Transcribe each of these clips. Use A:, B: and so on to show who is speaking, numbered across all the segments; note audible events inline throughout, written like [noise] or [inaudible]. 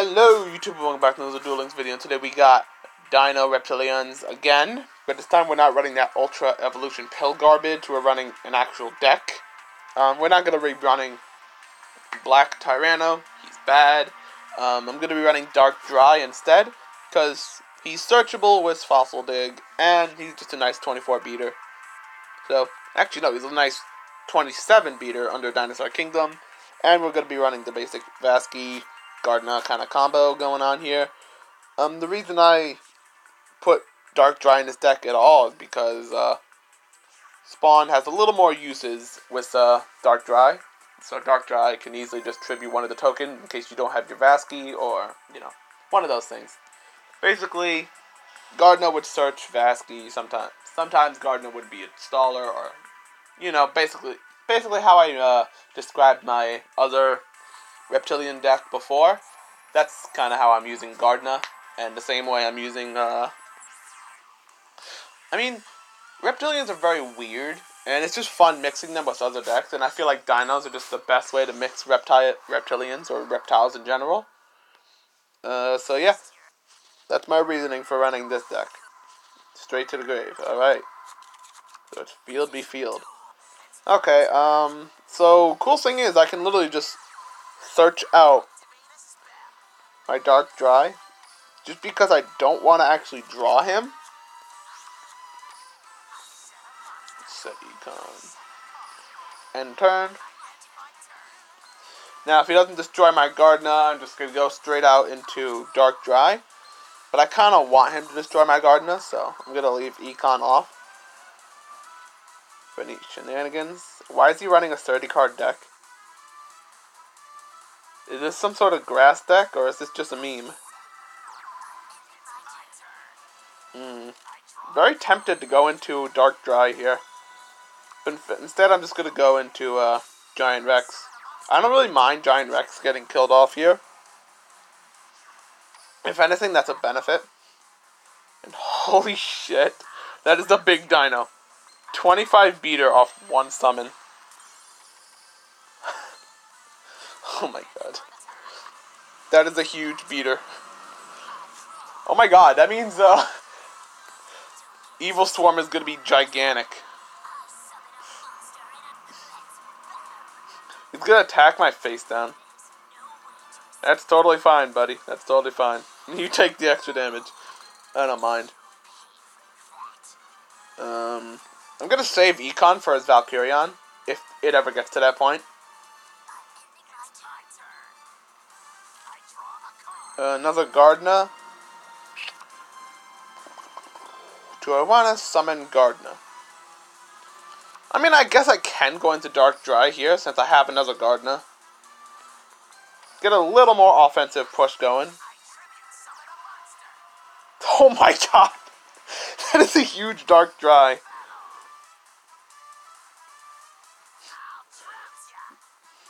A: Hello YouTube, welcome back to another Duel Links video. And today we got Dino Reptilians again. But this time we're not running that Ultra Evolution pill garbage, we're running an actual deck. Um, we're not going to be running Black Tyranno, he's bad. Um, I'm going to be running Dark Dry instead, because he's searchable with Fossil Dig, and he's just a nice 24 beater. So, actually no, he's a nice 27 beater under Dinosaur Kingdom. And we're going to be running the basic Vasky Gardna kind of combo going on here. Um, the reason I put Dark Dry in this deck at all is because uh, Spawn has a little more uses with uh, Dark Dry. So Dark Dry can easily just tribute one of the token in case you don't have your Vasky or, you know, one of those things. Basically, Gardna would search Vasky sometimes. Sometimes Gardna would be a staller or, you know, basically basically how I uh, described my other reptilian deck before. That's kind of how I'm using Gardna, and the same way I'm using. Uh, I mean, reptilians are very weird, and it's just fun mixing them with other decks. And I feel like dinos are just the best way to mix reptile reptilians or reptiles in general. Uh, so yeah, that's my reasoning for running this deck. Straight to the grave. All right. So it's field be field. Okay, um, so cool thing is I can literally just search out my Dark Dry just because I don't want to actually draw him. Set econ. End turn. Now, if he doesn't destroy my Gardna, I'm just going to go straight out into Dark Dry. But I kind of want him to destroy my Gardna, so I'm going to leave Econ off for shenanigans. Why is he running a 30 card deck? Is this some sort of grass deck, or is this just a meme? Hmm. Very tempted to go into Dark Dry here. But instead, I'm just going to go into uh, Giant Rex. I don't really mind Giant Rex getting killed off here. If anything, that's a benefit. And [laughs] holy shit, that is a big dino. 25 beater off one summon. [laughs] oh my god. That is a huge beater. Oh my god, that means uh [laughs] Evil Swarm is gonna be gigantic. He's gonna attack my face down. That's totally fine, buddy. That's totally fine. [laughs] You take the extra damage. I don't mind. Um, I'm gonna save Econ for his Valkyrion, if it ever gets to that point. Uh, another Gardna. Do I want to summon Gardna? I mean, I guess I can go into Dark Dry here, since I have another Gardna. Get a little more offensive push going. [laughs] Oh my god! [laughs] That is a huge Dark Dry.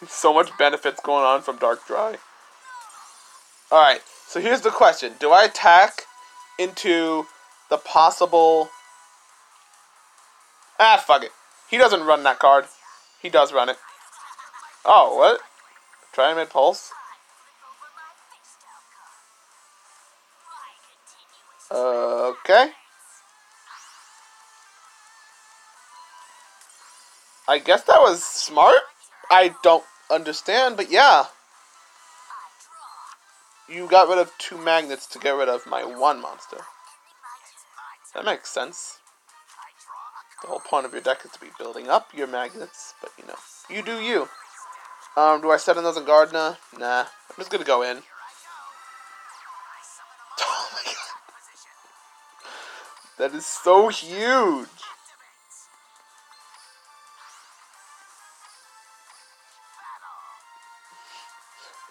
A: [laughs] so much benefits going on from Dark Dry. Alright, so here's the question. Do I attack into the possible... Ah, fuck it. He doesn't run that card. He does run it. Oh, what? Triamid Pulse? Okay. I guess that was smart. I don't understand, but yeah. You got rid of two magnets to get rid of my one monster. That makes sense. The whole point of your deck is to be building up your magnets, but you know, you do you. Um, do I set another Gardna? Nah, I'm just gonna go in. [laughs] Oh my god. That is so huge.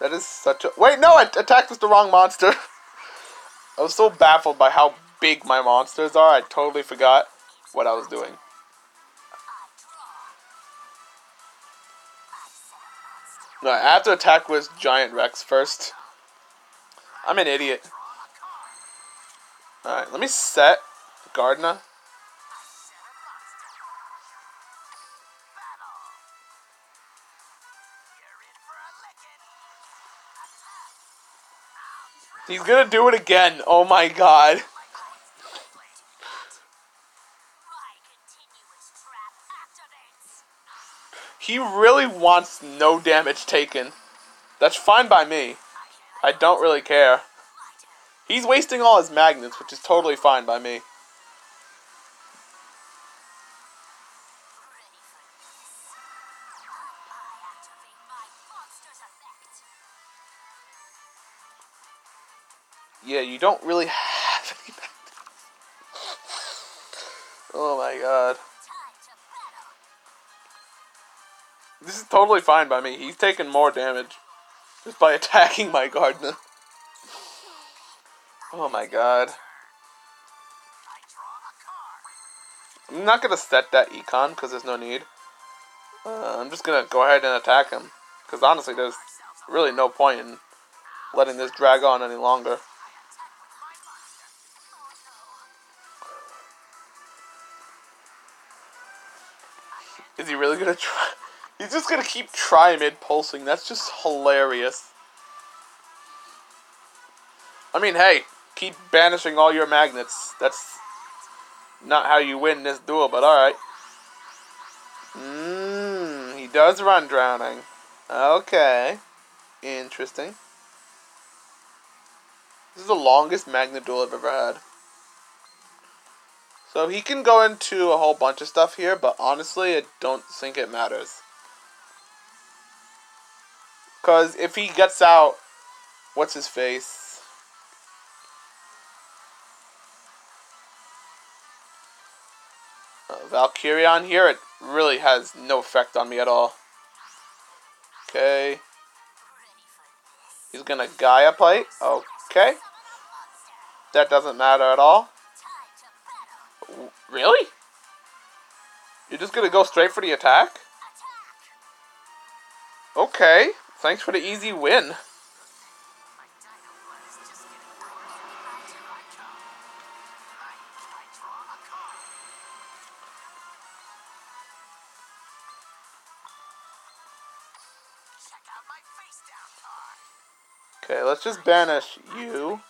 A: That is such a... Wait, no, I attacked with the wrong monster. [laughs] I was so baffled by how big my monsters are, I totally forgot what I was doing. No, I have to attack with Giant Rex first. I'm an idiot. Alright, let me set Gardna. He's gonna do it again. Oh my god. He really wants no damage taken. That's fine by me. I don't really care. He's wasting all his magnets, which is totally fine by me. Yeah, you don't really [laughs] have any Oh my god. This is totally fine by me. He's taking more damage just by [laughs] attacking my gardener. Oh my god. I'm not gonna set that econ because there's no need. Uh, I'm just gonna go ahead and attack him because honestly, there's really no point in letting this drag on any longer. Really gonna try? He's just gonna keep Triamid pulsing. That's just hilarious. I mean, hey, keep banishing all your magnets. That's not how you win this duel, but alright. Mmm, he does run drowning. Okay. Interesting. This is the longest magnet duel I've ever had. So he can go into a whole bunch of stuff here, but honestly, I don't think it matters. Because if he gets out, what's his face? Uh, Valkyrion here, it really has no effect on me at all. Okay. He's gonna Gaia plate. Okay. That doesn't matter at all. Really? You're just gonna go straight for the attack? Okay. Thanks for the easy win. Okay, let's just banish you.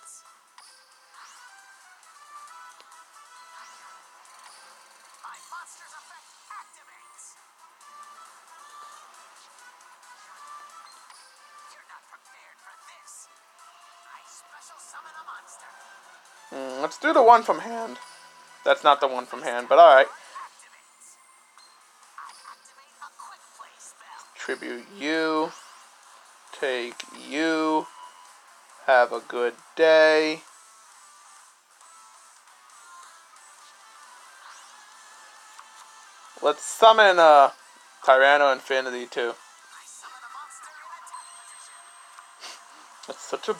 A: Let's do the one from hand. That's not the one from hand, but alright. Tribute you. Take you. Have a good day. Let's summon uh, Tyranno Infinity too. That's such a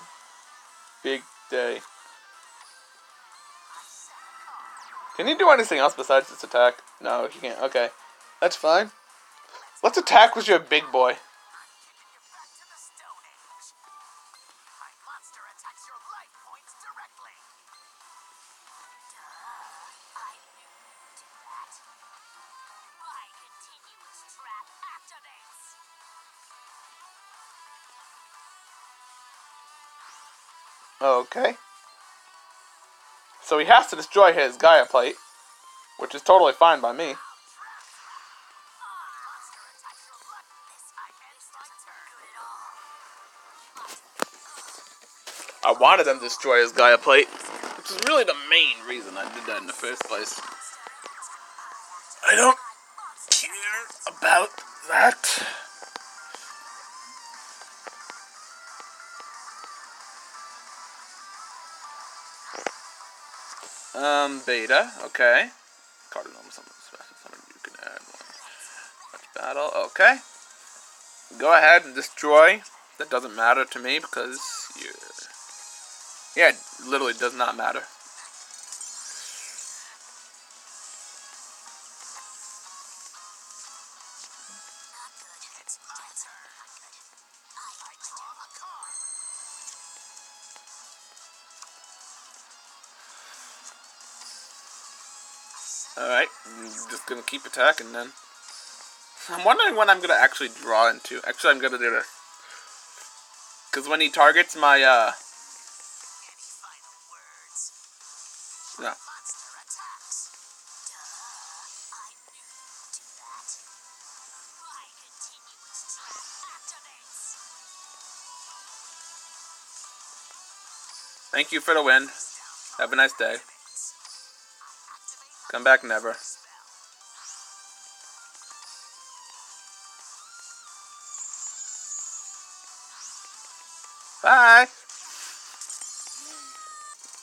A: big day. Can he do anything else besides this attack? No, he can't. Okay. That's fine. Let's attack with your big boy. Okay. So he has to destroy his Gaia plate, which is totally fine by me. I wanted them to destroy his Gaia plate, which is really the main reason I did that in the first place. I don't care about that. Um, beta, okay. Cardinal, something special, something you can add one. Battle, okay. Go ahead and destroy. That doesn't matter to me because you. Yeah, it literally does not matter. Alright, I'm just gonna keep attacking then. I'm wondering when I'm gonna actually draw into. Actually, I'm gonna do this. Because when he targets my, uh, Yeah. Thank you for the win. Have a nice day. Come back never. Bye!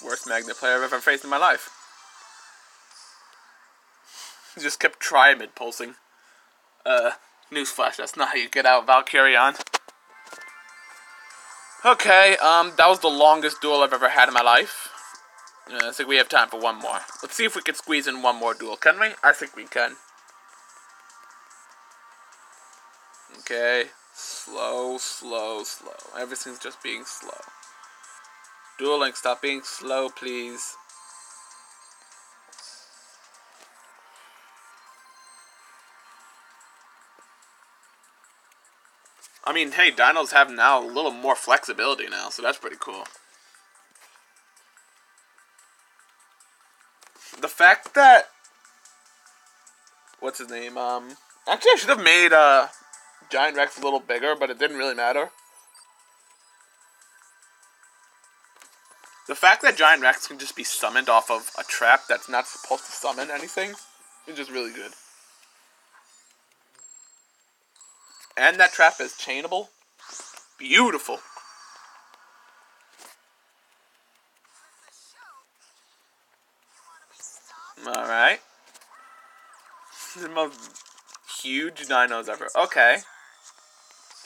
A: Worst magnet player I've ever faced in my life. [laughs] Just kept Triamid pulsing. Uh, newsflash, that's not how you get out Valkyrion. Okay, um, that was the longest duel I've ever had in my life. Uh, I think we have time for one more. Let's see if we can squeeze in one more duel, can we? I think we can. Okay, slow, slow, slow. Everything's just being slow. Dueling, stop being slow, please. I mean, hey, dinos have now a little more flexibility now, so that's pretty cool. Fact that what's his name? Um, actually, I should have made uh, Giant Rex a little bigger, but it didn't really matter. The fact that Giant Rex can just be summoned off of a trap that's not supposed to summon anything is just really good. And that trap is chainable. Beautiful. Alright. The most huge dinos ever. Okay.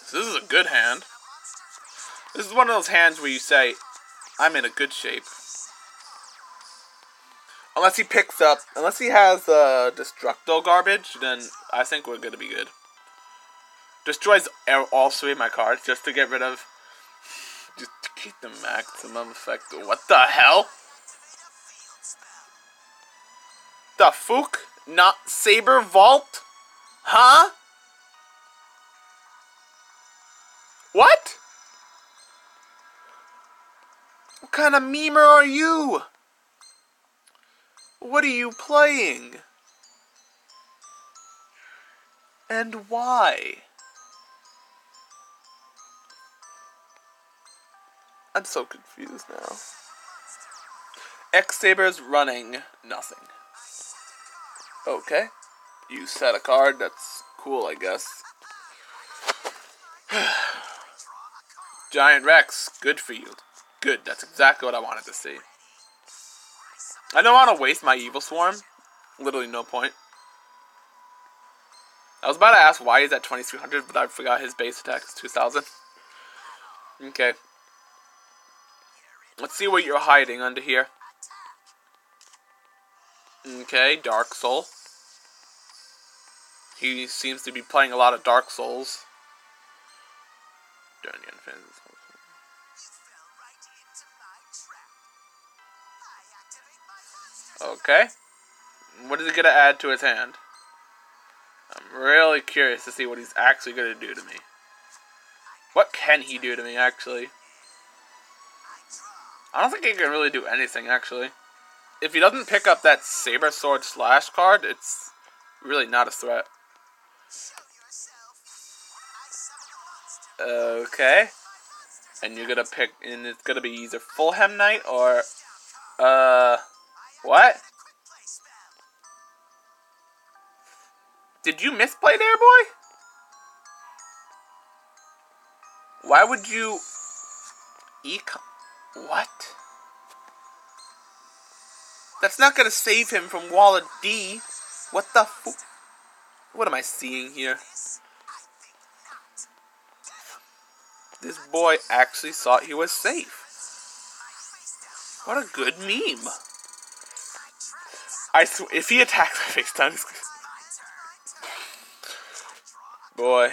A: So this is a good hand. This is one of those hands where you say, I'm in a good shape. Unless he picks up, unless he has uh, Destructo garbage, then I think we're gonna be good. Destroys all three of my cards just to get rid of, just to keep the maximum effect. What the hell? The fuck? Not Saber Vault? Huh? What? What kind of memer are you? What are you playing? And why? I'm so confused now. X Saber's running nothing. Okay. You set a card, that's cool, I guess. [sighs] Giant Rex, good for you. Good, that's exactly what I wanted to see. I don't want to waste my Evil Swarm. Literally no point. I was about to ask why he's at 2300, but I forgot his base attack is 2000. Okay. Let's see what you're hiding under here. Okay, Dark Soul. He seems to be playing a lot of Dark Souls. Okay. What is he gonna add to his hand? I'm really curious to see what he's actually gonna do to me. What can he do to me, actually? I don't think he can really do anything, actually. If he doesn't pick up that Saber Sword Slash card, it's really not a threat. Okay. And you're gonna pick, and it's gonna be either Fulhelmknight or, uh, what? Did you misplay there, boy? Why would you... Econ... What? That's not gonna save him from Wallet D. What the What am I seeing here? This boy actually thought he was safe. What a good meme. I sw- if he attacks my face time, boy.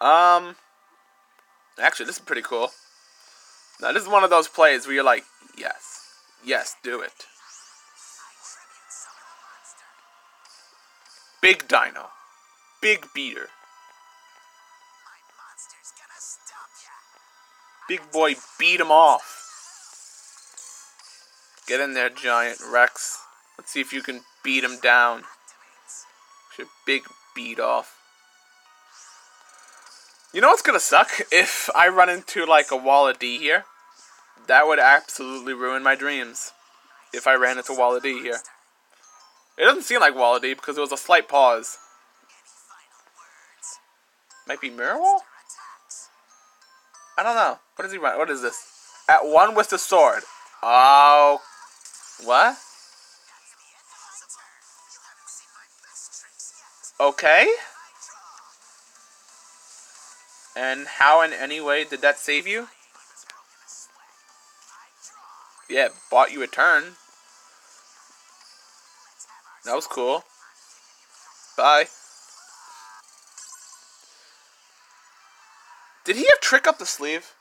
A: Um, actually, this is pretty cool. Now, this is one of those plays where you're like, yes, yes, do it. Big dino. Big beater. Big boy beat him off. Get in there, giant Rex. Let's see if you can beat him down. Should big beat off. You know what's gonna suck? [laughs] If I run into like a wall of D here, that would absolutely ruin my dreams. If I ran into wall of D here. It doesn't seem like wall of D because there was a slight pause. Might be wall? I don't know. What is he run? What is this? At one with the sword. Oh. What? Okay. And how in any way did that save you? Yeah, bought you a turn. That was cool. Bye. Did he have trick up the sleeve?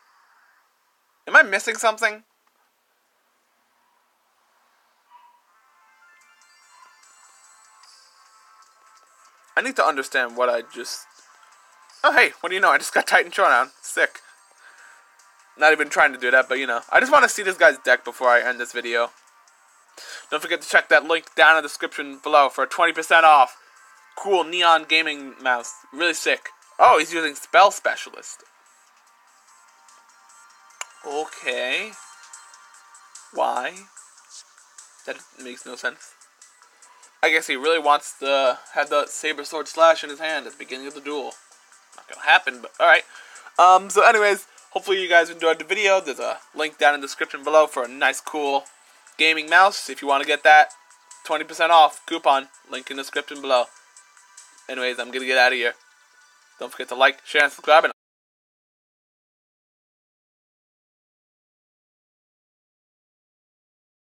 A: Am I missing something? I need to understand what I just. Oh, hey, what do you know? I just got Titan Showdown. Sick. Not even trying to do that, but you know. I just want to see this guy's deck before I end this video. Don't forget to check that link down in the description below for 20% off. Cool neon gaming mouse. Really sick. Oh, he's using Spell Specialist. Okay. Why? That makes no sense. I guess he really wants to have the saber sword slash in his hand at the beginning of the duel. Not gonna happen, but alright. Um, so anyways, hopefully you guys enjoyed the video. There's a link down in the description below for a nice, cool gaming mouse. If you want to get that, 20% off coupon. Link in the description below. Anyways, I'm gonna get out of here. Don't forget to like, share, and subscribe. And